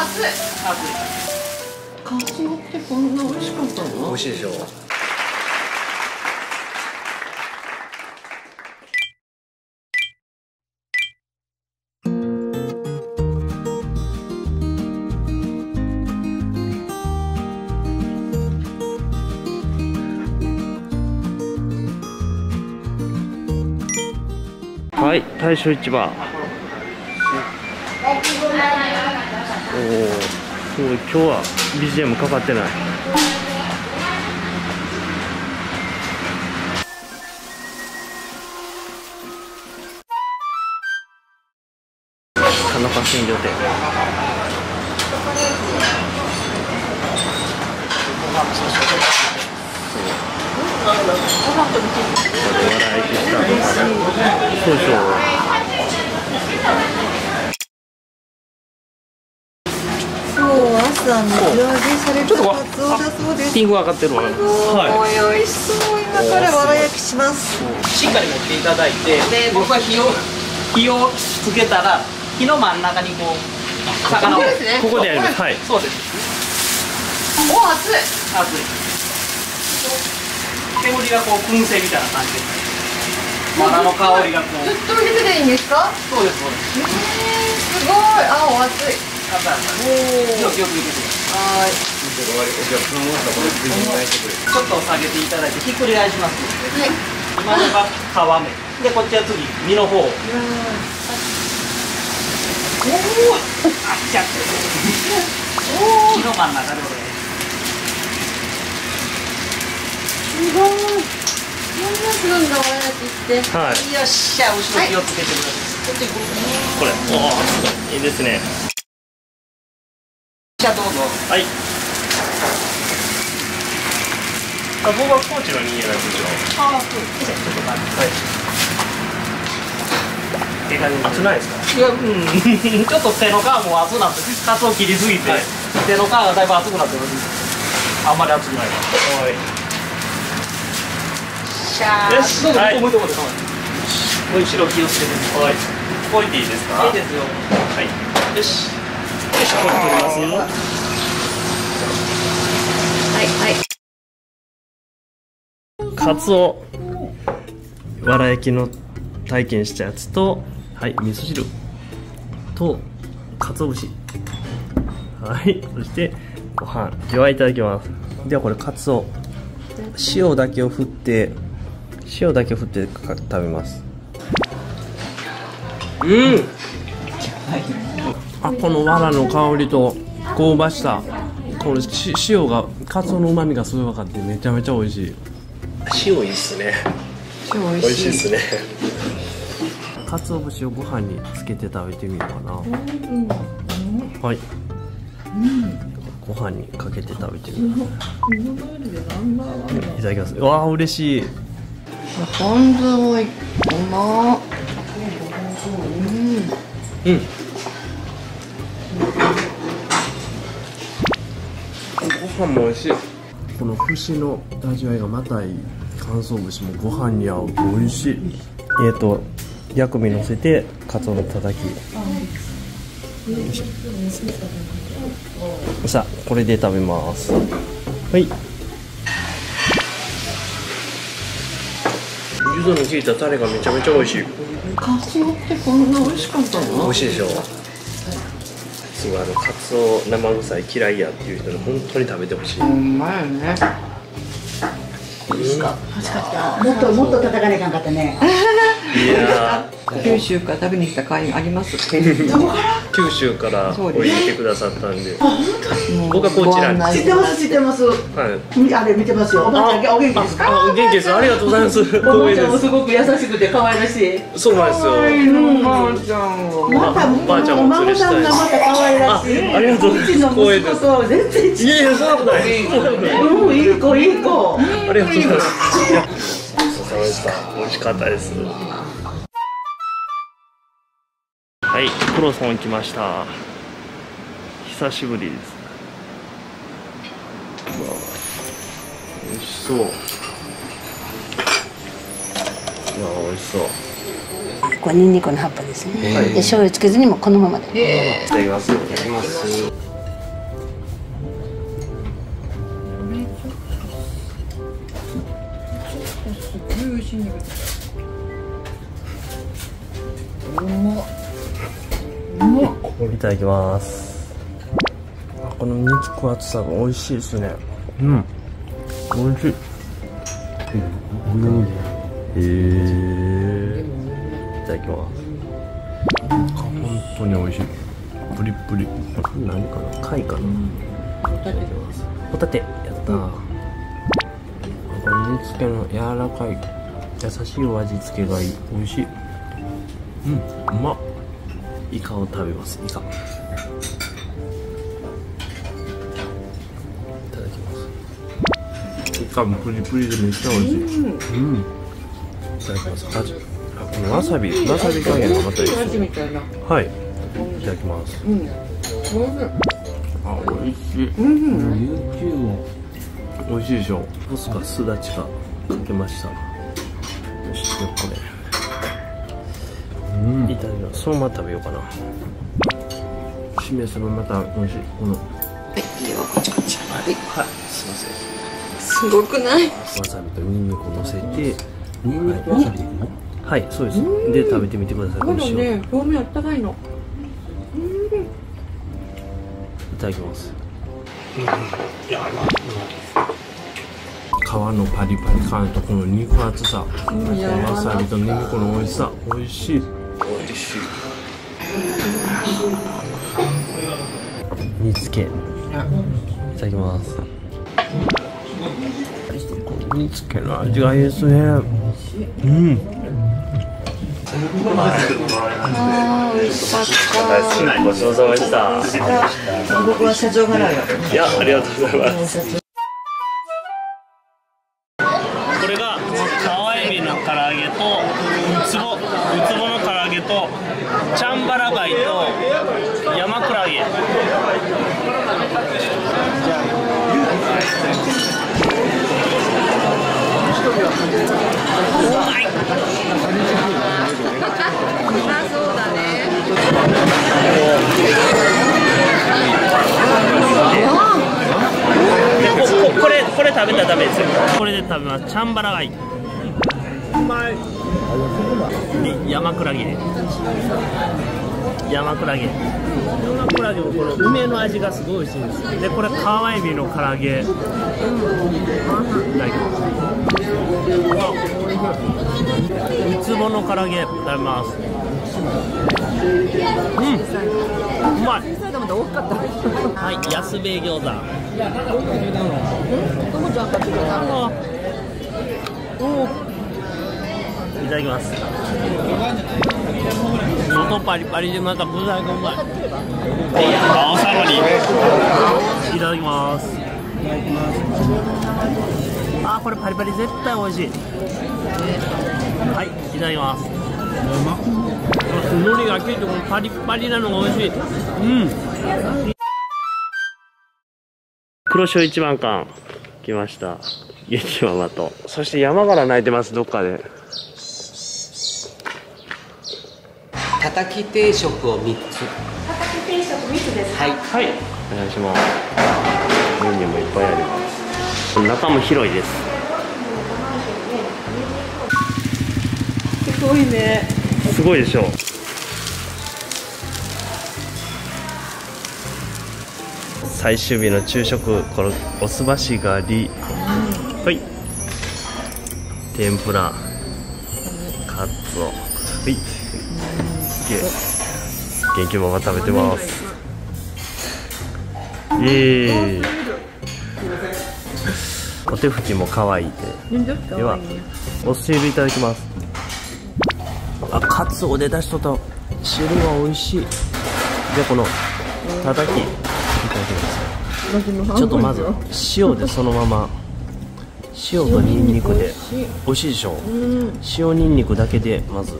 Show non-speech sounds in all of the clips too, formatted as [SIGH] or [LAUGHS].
熱いカツオってこんな美味しかったの美味しいでしょはい大正市場。おおすごい。今日は BGM かかってない。田中鮮魚店。これ笑いしたそう。日朝水揚げされたちょっとわカツオだそうですピンク上がってるわ。はい。おい美味しそう。今からわら焼きします。しっかり持っていただいてで僕は火を火をつけたら火の真ん中にこう魚を。ですね。ここでやります。はい。そうです。お熱い。熱い。煙がこう燻製みたいな感じで。すバラの香りがこう。ずっと入れてていいんですか？そうですそうです。えー、すごい。あお熱い熱い。熱い気を気をつけてくださいはいちょっと下げていただいてひっくり返します。はい。今のが皮目。でこっちは次身の方。をおおあっちゃってお火の真ん中ですすごい。こんなするんだわら焼きって。はい。よっしゃ後ろ気をつけてください、こっちこれ。おおいいですねじゃあどうぞ。はい。あ僕は高知の人間なんですよ。ああそう。ですちょっと待って。はい。熱ないですか？いやうん。[LAUGHS] ちょっと手の皮も熱くなってカツオ切りすぎて、はい。手の皮がだいぶ熱くなってるあんまり熱くない。わはい。しゃー。よしどうぞ。はい。向こう向いて。こう後ろ気をつけて。ねはい。置いていいですか？いいですよ。はい。よしますよはいはい。カツオ。わら焼きの体験したやつとはい味噌汁。とかつお節。はい [LAUGHS] そしてご飯。ではいただきます。ではこれカツオ。塩だけを振って塩だけを振ってか食べます。うん。あこの藁の香りと香ばしさ。このし塩がカツオの旨味がすごい分かってめちゃめちゃ美味しい。塩いいっすね。超美味しい。っすね。かつお節をご飯につけて食べてみようかな。はい。ご飯にかけて食べてみよう。いただきます。うわあ嬉しい。ポン酢もうまっ。うんご飯も美味しい。この節の味わいがまたいい。乾燥節もご飯に合う美味しい。えっ、と薬味乗せてかつおのたたき。よい。しょさあこれで食べます。はい。柚子の効いたタレがめちゃめちゃ美味しい。カツオってこんな美味しかったの？美味しいでしょ。すごいあのカツオ生臭い嫌いやっていう人に本当に食べてほしい、うまいよねもっともっと叩かないかんかったね。いや九州から食べに来た甲斐あります？ー九州からそうです。降りてくださったんで。僕はこちらに？知ってます知ってます。はい。みあれ見てますよ。おばあちゃんお元気ですか？あ元気です。ありがとうございます。[LAUGHS] お光ばあちゃんもすごく優しくて可愛らしい。そうなんですよ。おばあちゃんはまたおばあちゃんもお孫さんがまた可愛らしい。あありがとうございます。うちの息子と全然違う。いやいやそんなことない。うんいい子いい子。ありがとうございますでした美味しかったです。はいクロソン来ました。久しぶりです。うわ美味しそう。いや美味しそう。これニンニクの葉っぱですね、はい。で醤油つけずにもこのままで。いただきます。いただきますいしいんだけど。うまっ。うまっ。いただきます。あこの肉厚さが美味しいですね。うん。美味しい。へえいただきます。あ本当に美味しい。プリップリ。何かな？貝かな、いただきます。ホタテ。やったー、この煮付けの柔らかい優しいお味付けがいい。美味しい。うんうまっ。イカを食べます。イカ。いただきます。イカもプリプリでめっちゃ美味しい。うん、いただきます。味。あこのわさび。わさび加減がまたいいですはい。いただきます。うん。おいしい。あ美味しい。うん美味しいでしょ。ポスかすだちかかけました。よしでこれいただきます。そのまま食べようかな。しめそのまた美味しい。この。はいではこちこち。はい。はいすいません。すごくない？わさびとニンニクを乗せて。ニンニクわさびはいそうです。で食べてみてください。まだ美味しいよね表面あったかいの。いただきます皮のパリパリ感とこの肉厚さ。んいやわさびとニンニクの美味しさ。美味しい。美味しい。煮付け。いただきます。煮付けの味がいいですね。うんあー美味しかったごちそうさまでした僕は社長払いだいやありがとうございます。これが川エビの唐揚げとウツボウツボの唐揚げとチャンバラ貝と山クラゲうだねでこここれこれ食べたらダメですよ。これで食べます。チャンバラ貝うまい山クラゲ。山クラゲ。山クラゲもこの梅の味がすごい美味しいんですでこれ川エビの唐揚げ。いただきます。ウツボの唐揚げ食べます。うん。うまい。はい安兵衛餃子。いただきます。外パリパリでまた具材がうまい。青さがりいただきます。あーこれパリパリ絶対美味しい。はいいただきます海苔が効いてこパリパリなのが美味しいうん。黒潮一番館来ました激ママとそして山から泣いてますどっかでたたき定食を3つはいはいお願いしますメニューもいっぱいあります中も広いですすごいね。すごいでしょ。最終日の昼食このおすばしがり。はい。天ぷら。カツオはい。元気ママ食べてます。イエーイ。お手拭きも可愛いで。ではお汁いただきますあカツオで出しとった汁は美味しい。でこのたたきいただきますちょっとまず塩でそのまま。塩とニンニクで。美味しいでしょ？塩ニンニクだけでまず。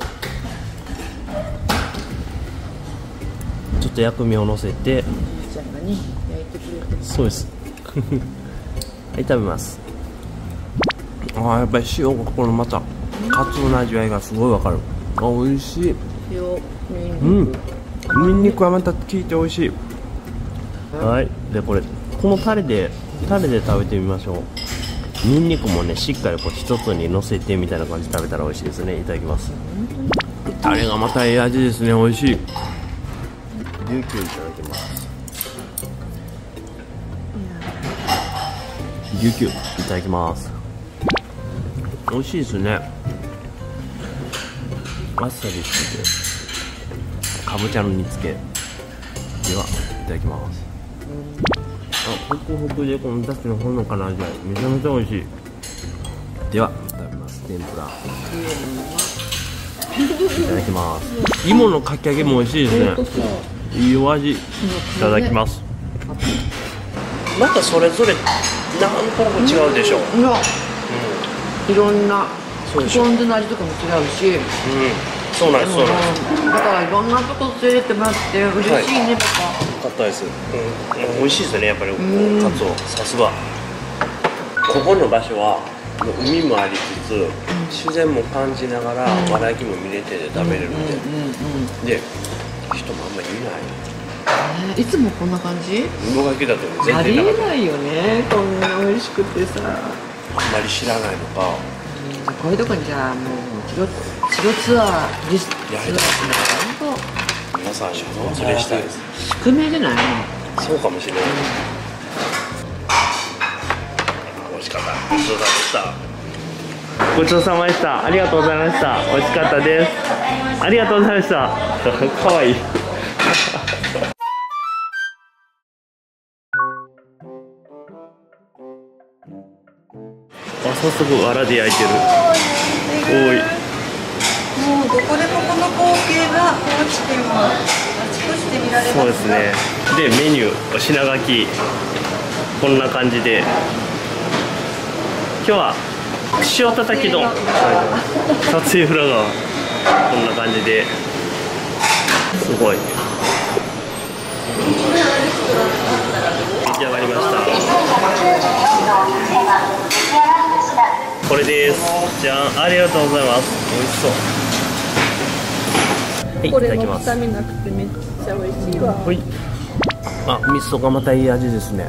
ちょっと薬味をのせて。そうです。[LAUGHS] はい食べます。あーやっぱり塩がこのまたカツオの味わいがすごいわかるあ美味しい。うん。ニンニクはまた効いて美味しい。はい。でこれこのタレでタレで食べてみましょう。ニンニクもねしっかりこう一つに乗せてみたいな感じで食べたら美味しいですね。いただきます。タレがまたええ味ですね。美味しい。琉球いただきます。琉球。いただきます。美味しいですねあっさりしててかぼちゃの煮付け。ではいただきます。あホクホクでこのだしのほのかな味わいめちゃめちゃ美味しい。では食べます。天ぷら。いただきます。芋のかき揚げも美味しいですね。いいお味。いただきます。またそれぞれ何個も違うでしょう、いや。いろんなポン酢の味とかも違うし。うん。そうなんですそうなんです。だからいろんなとこ連れてもらって嬉しいね、パかったです、うん、美味しいですねやっぱり。うん。カツオさすが。ここの場所は海もありつつ、自然も感じながら、わら焼きも見れてで食べれるんで、うんうんうんで人もあんまりいない。えーいつもこんな感じ？僕が来た時全ありえないよねこんな美味しくてさ。あんまり知らないのかこういうとこにじゃあもうチロチロツアーリスツアーやりたい本皆さんにお連れしたい。です当宿命じゃない。そうかもしれない。美味しかった。ごちそうさまでした。ごちそうさまでした。ありがとうございました。美味しかったです。ありがとうございました。かわいい。早速わらで焼いてる。おい。もうどこでもこの光景が高知県はあちこちで見られますそうですね。でメニューお品書き。こんな感じで。今日は塩たたき丼。撮影裏がこんな感じで。すごい。出来上がりましたこれですじゃんありがとうございます美味しそうはいいこれただきますも臭みなくてめっちゃ美味しいわはい。あ、味噌がまたいい味ですね。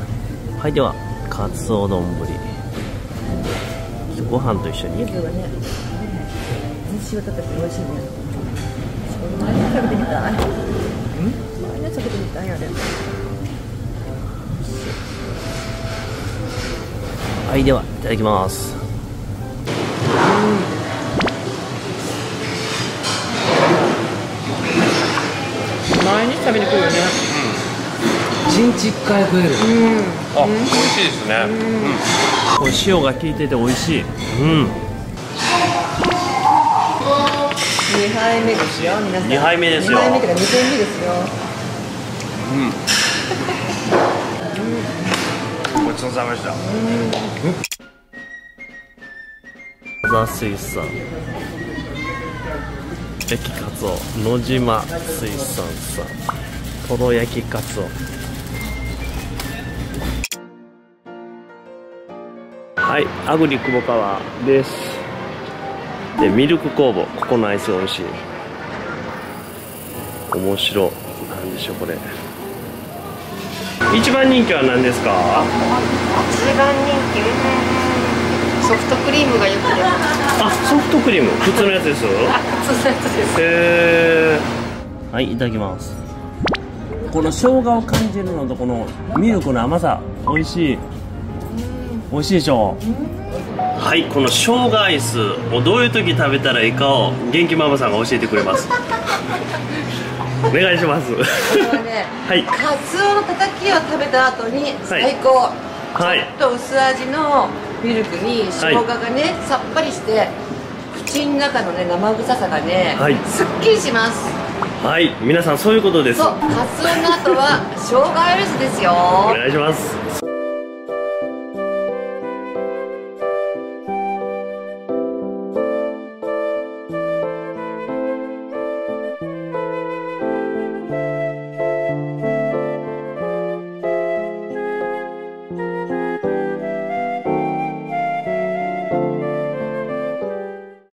はい、では、かつお丼ぶり。ご飯と一緒に。はね塩たたき美味しいね食べてみたい？食べてみたいよねはい、では、いただきます。毎日食べに来るよね一日一回食えるあ、美味しいですね。うん。これ塩が効いてて美味しい。うん。2杯目ですよ皆さん二杯目ですよ2杯目とか2軒目ですよごちそうさまでした。ザ水産。焼きカツオ野島水産さんとろ焼きカツオ。はいアグリ久保川です。でミルク工房ここのアイス美味しい。面白なんでしょうこれ。一番人気は何ですか？一番人気ソフトクリームがよく出ますあソフトクリーム。普通のやつです。あ普通のやつです。へー。はいいただきます。この生姜を感じるのとこのミルクの甘さ美味しい。美味しいでしょはいこの生姜アイスをどういう時食べたらいいかを元気ママさんが教えてくれます。[LAUGHS] お願いします。ね [LAUGHS] はい。カツオのたたきを食べた後に最高、はい。ちょっと薄味のミルクに生姜がね、さっぱりして口の中のね生臭さがね、はい。すっきりします。はい。皆さんそういうことです。そう。カツオの後は生姜アイスですよ。お願いします